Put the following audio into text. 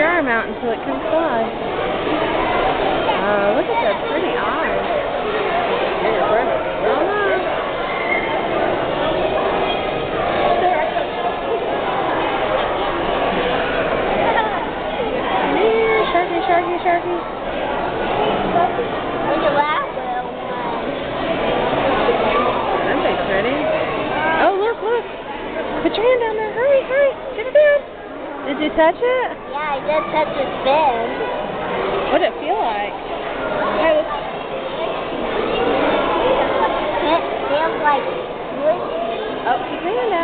arm out until it comes by. Oh, look at the pretty here, Sharky, Sharky, Sharky. Look at that little one. That thing's pretty. Oh, look, look. Put your hand down there. Hurry, hurry. Get it down. Did you touch it? Yeah, I did touch his fin. What did it feel like? It feels like squishy. Oh, your hand out.